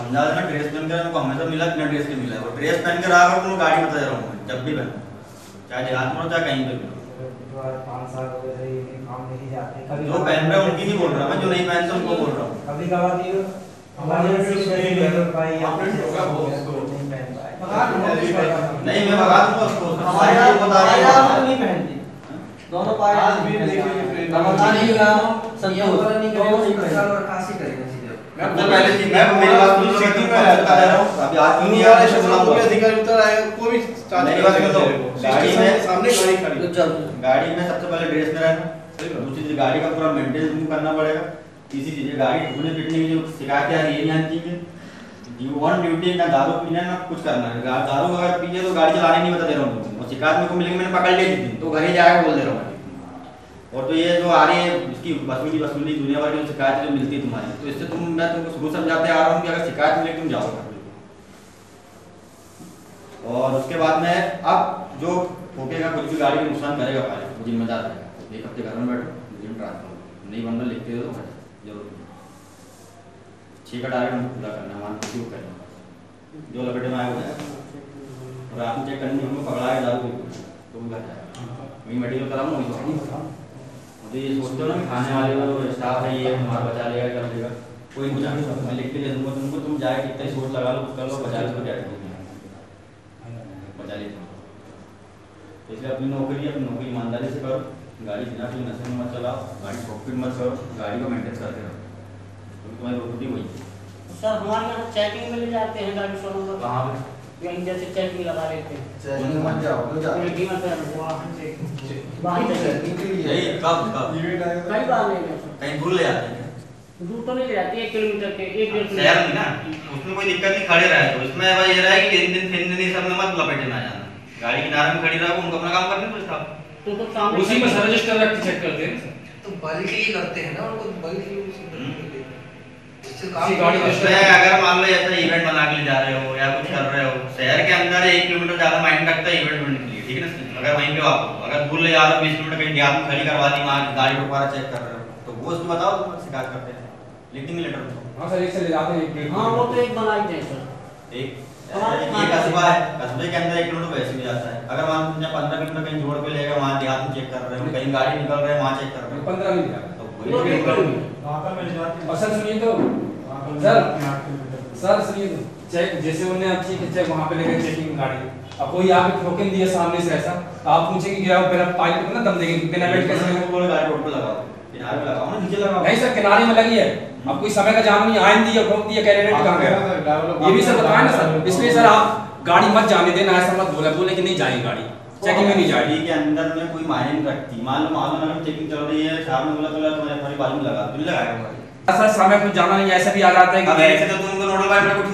समझा देना ड्रेस पहन कर हमेशा मिला बिना ड्रेस के मिला है। और ड्रेस पहन कर आकर तुम गाड़ी बता रहा हूँ जब भी पहन। चाहे देहात में हो चाहे कहीं पे भी। ये नहीं जो पहन रहे उनकी नहीं बोल रहा मैं जो नहीं पहनते उनको बोल रहा हूँ। कभी कभार ये इमरजेंसी में नहीं या। नहीं। नहीं मैं भगा दूँगा उसको हमारे बता रहा हूँ तो नहीं पहनते। दोनों पाए आज भी ये नहीं पहनते मैं तो मैं मैं दे रहा हूँ अभी आज भी नहीं आया मैं बोला कोई गाड़ी में सबसे पहले ड्रेस में रहना दूसरी चीज़ गाड़ी का पूरा मेंटेन तुमको करना पड़ेगा। तीसरी चीज़ गाड़ी पिटने की जो शिकायतें आ रही है नहीं आनी चाहिए यू ऑन ड्यूटी ना दारू पीना ना कुछ करना है। दारू अगर पीए तो गाड़ी चलाने नहीं बता दे रहा हूँ। तुमको शिकायत मेरे को मिलेगी मैंने पकड़ ली थी। तो घर ही जाएगा बोल दे रहा हूँ। और तो ये जो आ रही है, इसकी वसूली वसूली दुनिया भर की शिकायत जो मिलती है तुम्हारी तो इससे तुम, मैं तुमको शुरू समझाते आ रहा हूँ कि अगर शिकायत मिलेगी तुम जाओ। और उसके बाद में अब जो ठोकेगा कुछ भी गाड़ी को नुकसान करेगा पाले वो जिम्मेदार रहेगा एक हफ़्ते घर में बैठो दिन ट्रांसफ़र नहीं बंदा लिखते दो ज़रूर। छः का टारगेट हमको पूरा करना है किसी को करना जो लपेटे में आए हो। और आपने चेक करनी हमको पकड़ा है, दारू तो घर जाएगा। वही मेडिकल कराऊँगा, वही तो ये सोचते हो ना खाने वाले वो स्टाफ है ये हमारा बचा लेगा कर देगा। कोई कुछ नहीं मैं लिख के दे दूँगा तुमको तुम जाए कितना ही सोच लगा लो कर लो तो क्या बचा लेते तो इसलिए अपनी नौकरी अपनी नौकरी ईमानदारी से करो गाड़ी बिना कोई नशे में मत चलाओ गाड़ी शॉपिंग मत करो गाड़ी को मेंटेन करते रहो। तुम्हारी रोटी वही सर हमारे यहाँ चेकिंग में ले जाते हैं गाड़ी शोरूम कहाँ पे? यहीं जैसे चेकिंग लगा लेते हैं उन्हें मत जाओ क्यों जाओ पूरी कीमत है वहाँ से बाहर से यही कब कब इवेंट आएगा कई बार ले गए कहीं दूर ले जाते हैं दूर तो नहीं ले जाती एक किलोमीटर के एक डेढ़ शहर में ना उसमें कोई दिक्कत नहीं खड़े रहे तो इसमें भाई ये रहा है कि दिन दिन फिर दिन सब में मत लपेटे ना जाना गाड़ी किनारे में खड़ी रहो उनको अपना काम करने दो साहब तो तो सामने उसी में सर रजिस्टर रख चेक करते हैं करते ना उनको अगर मान लो ऐसा इवेंट बना के ले जा रहे हो या कुछ कर हो अंदर एक किलोमीटर ज़्यादा माइंड रखता है इवेंट बनने के लिए ठीक है ना? अगर वहीं पे आप अगर दूर ले जा रहे हो बीस किलोमीटर कहीं देहात खड़ी करवा दी वहाँ गाड़ी दोबारा चेक कर रहे हो तो वो उसको बताओ तुम शिकायत करते हैं। लिखिंग लेटर दो हाँ। सर एक से ले जाते हैं एक हाँ वो तो एक बना ही दें सर एक ये कस्बा है कस्बे के अंदर एक किलोमीटर वैसे भी जाता है। अगर मान तुमने पंद्रह किलोमीटर कहीं जोड़ पे लेगा वहाँ देहात में चेक कर रहे हो कहीं गाड़ी निकल रहे हैं वहाँ चेक कर रहे हो। पंद्रह मिनट। तो वही वहाँ जाती और सर सुनिए तो। सर सर सुनिए तो चेक जैसे उन्हें अब ठीक है चेक वहाँ पे ले गए चेकिंग गाड़ी। अब कोई यहाँ पे टोकन दिया सामने से ऐसा। तो आप पूछे कि गिरा पहले पाइप को ना दम देंगे? बिना वेट कैसे कैसे बोले गाड़ी रोड पे लगाओ। किनारे पे लगाओ ना नीचे लगाओ नहीं सर किनारे में लगी है। अब कोई समय का जान नहीं आयन दिया ठोक दिया कैंडिडेट कहाँ गया? ये भी सर बताएँ ना सर। इसलिए सर आप गाड़ी मत जाने देना ऐसा मत बोले बोले कि नहीं जाएगी गाड़ी। चेकिंग में नहीं जाएगी। के अंदर में कोई मायने नहीं रखती। मान लो मान लो चेकिंग चल रही है साहब ने बोला चलो तुम्हारे हमारी बाजू में लगा तो नहीं लगाएगा सर समय कुछ जाना नहीं ऐसा भी आ जाता है कि ऐसे तो कुछ